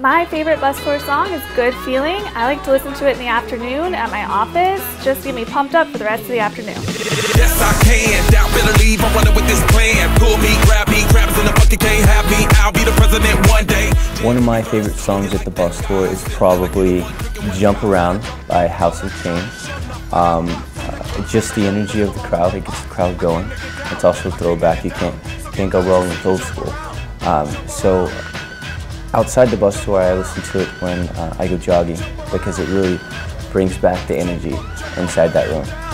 My favorite bus tour song is Good Feeling. I like to listen to it in the afternoon at my office. Just get me pumped up for the rest of the afternoon. Yes, I can. Doubt, better leave. I'm running with this plan. Pull me, grab me, can't have me. I'll be the president one day. One of my favorite songs at the bus tour is probably Jump Around by House of Chains. Um, uh, just the energy of the crowd, it gets the crowd going. It's also a throwback, you can't, can't go wrong with old school. Um, so outside the bus tour, I listen to it when uh, I go jogging because it really brings back the energy inside that room.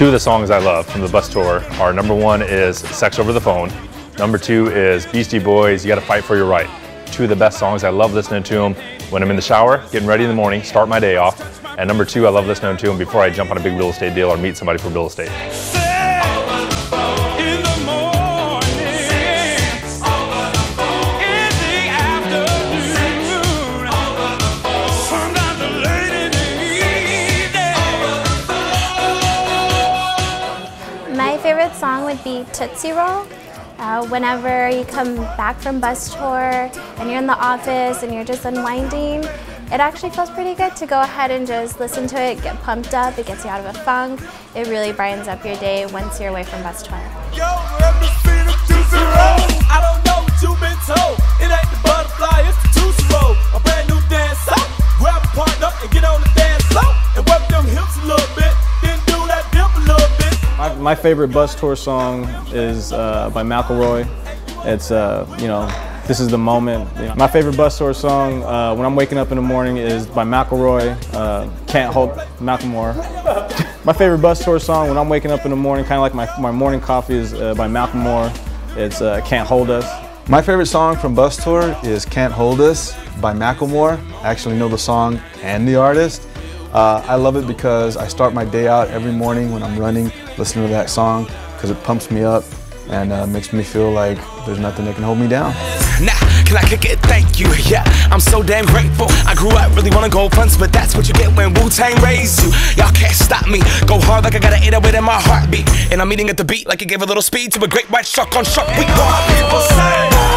Two of the songs I love from the bus tour are number one is Sex Over the Phone. Number two is Beastie Boys, You Gotta Fight For Your Right. Two of the best songs. I love listening to them when I'm in the shower, getting ready in the morning, start my day off. And number two, I love listening to them before I jump on a big real estate deal or meet somebody for real estate. Be Tootsie Roll. Uh, whenever you come back from bus tour and you're in the office and you're just unwinding, it actually feels pretty good to go ahead and just listen to it, get pumped up, it gets you out of a funk. It really brightens up your day once you're away from bus tour. Yo, My, favorite bus tour song is uh, by McElroy. It's, uh, you know, this is the moment. My favorite bus tour song uh, when I'm waking up in the morning is by McElroy, uh, Can't Hold, Macklemore. my favorite bus tour song when I'm waking up in the morning, kind of like my, my morning coffee, is uh, by Macklemore. It's uh, Can't Hold Us. My favorite song from Bus Tour is Can't Hold Us by Macklemore. I actually know the song and the artist. Uh, I love it because I start my day out every morning when I'm running, listening to that song because it pumps me up and uh, makes me feel like there's nothing that can hold me down. Nah, can I kick it? Thank you. Yeah, I'm so damn grateful. I grew up really wanna go fronts, but that's what you get when Wu Tang raised you. Y'all can't stop me. Go hard like I got an 808 in my heartbeat. And I'm eating at the beat like it gave a little speed to a great white shark on shark. We go. People say